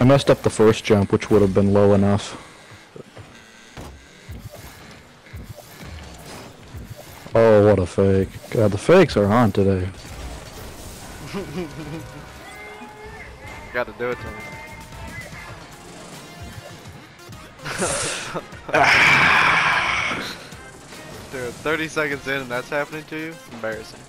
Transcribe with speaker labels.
Speaker 1: I messed up the first jump, which would have been low enough. Oh, what a fake. God, the fakes are on today.
Speaker 2: Got to do it to me. Dude, 30 seconds in and that's happening to you? Embarrassing.